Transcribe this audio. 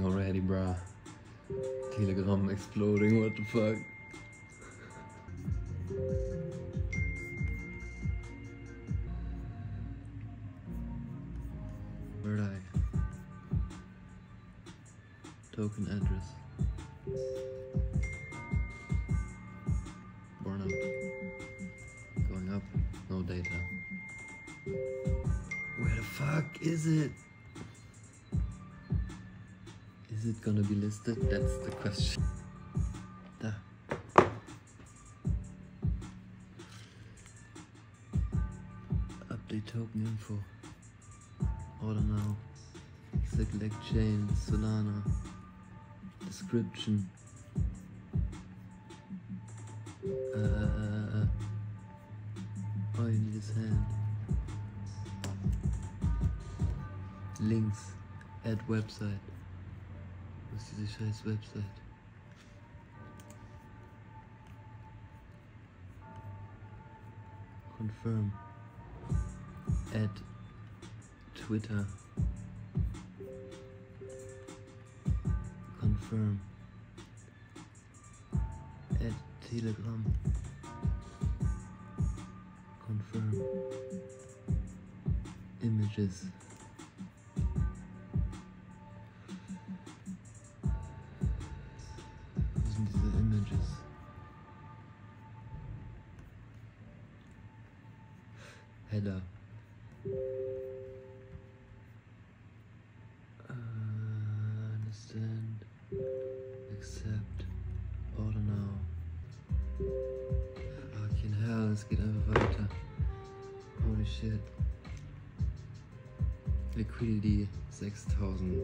already, bruh. Telegram exploding, what the fuck? Where'd I? Token address. Bornhub. Going up. No data. Where the fuck is it? Is it gonna be listed? That's the question. Da. Update token info. Order now. Select chain, Solana. Description. Uh, uh, uh. You need his hand. Links. Add website. Diese scheiß Website? Confirm. Add Twitter. Confirm. Add Telegram. Confirm. Images. Header. Uh, understand. Accept. Order now. Fucking hell, es geht einfach weiter. Holy shit. Liquidity 6000